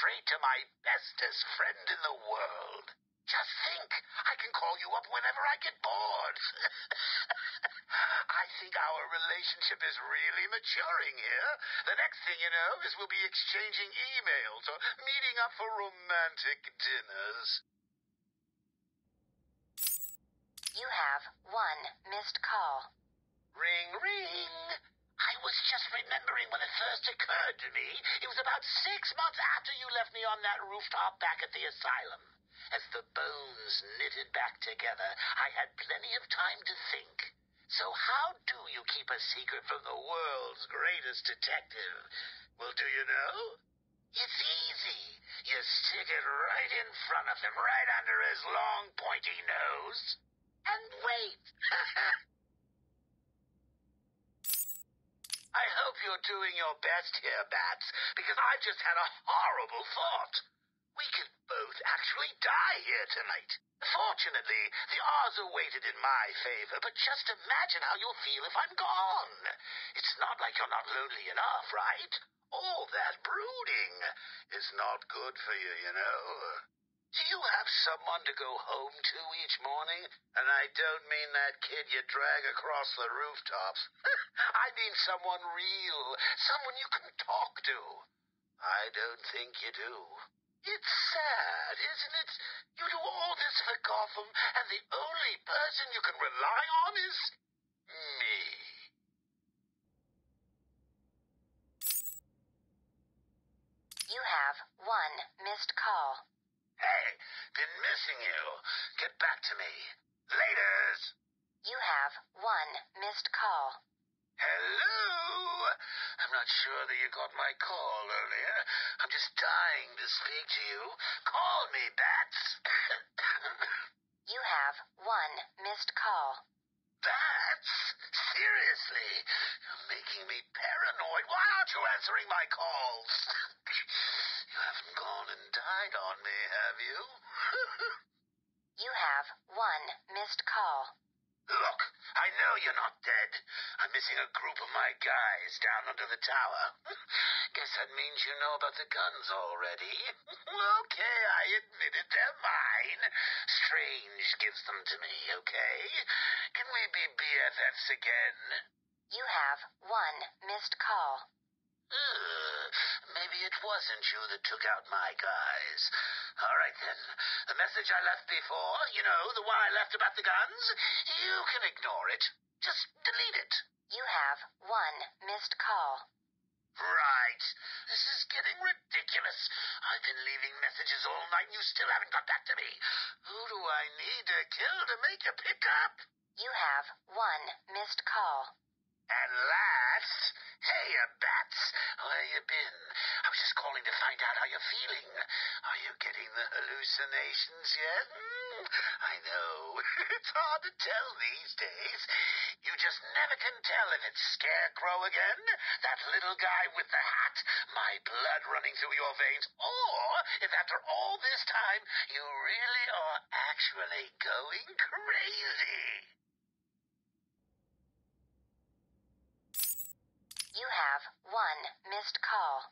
straight to my bestest friend in the world. Just think, I can call you up whenever I get bored. I think our relationship is really maturing here. The next thing you know is we'll be exchanging emails or meeting up for romantic dinners. You have one missed call. Ring, ring. I was just remembering when it first occurred to me. It was about six months after you left me on that rooftop back at the asylum. As the bones knitted back together, I had plenty of time to think. So how do you keep a secret from the world's greatest detective? Well, do you know? It's easy. You stick it right in front of him, right under his long, pointy nose, and wait. I hope you're doing your best here, Bats, because I've just had a horrible thought. We could both actually die here tonight. Fortunately, the odds are weighted in my favor, but just imagine how you'll feel if I'm gone. It's not like you're not lonely enough, right? All that brooding is not good for you, you know. Do you have someone to go home to each morning? And I don't mean that kid you drag across the rooftops. I mean someone real, someone you can talk to. I don't think you do. It's sad, isn't it? You do all this for Gotham, and the only person you can rely on is me. You have one missed call. Hey, been missing you. Get back to me. Laters. You have one missed call. Hello? I'm not sure that you got my call earlier. I'm just dying to speak to you. Call me, Bats. You have one missed call. Bats? Seriously? You're making me paranoid. Why aren't you answering my calls? You haven't died on me, have you? You have one missed call. Look, I know you're not dead. I'm missing a group of my guys down under the tower. Guess that means you know about the guns already. okay, I admit it. They're mine. Strange gives them to me, okay? Can we be BFFs again? You have one missed call. Ugh, maybe it wasn't you that took out my guys. All right then. The message I left before, you know, the one I left about the guns, you can ignore it. Just delete it. You have one missed call. Right. This is getting ridiculous. I've been leaving messages all night and you still haven't got back to me. Who do I need to kill to make you pick up? You have one missed call. At last. Hey, bats. Where you been? I was just calling to find out how you're feeling. Are you getting the hallucinations yet? Hmm, I know. it's hard to tell these days. You just never can tell if it's Scarecrow again, that little guy with the hat, my blood running through your veins, or if after all this time you really are actually going crazy. You have one missed call.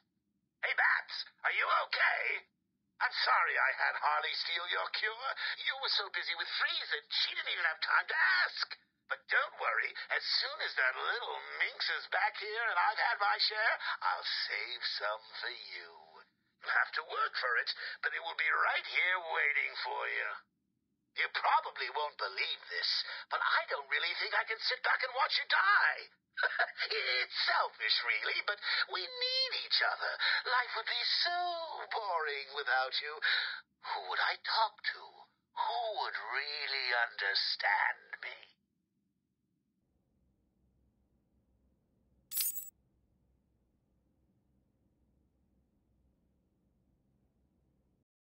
Hey, Bats, are you okay? I'm sorry I had Harley steal your cure. You were so busy with Freeze, she didn't even have time to ask. But don't worry, as soon as that little minx is back here and I've had my share, I'll save some for you. You'll have to work for it, but it will be right here waiting for you. You probably won't believe this, but I don't really think I can sit back and watch you die. it's selfish, really, but we need each other. Life would be so boring without you. Who would I talk to? Who would really understand me?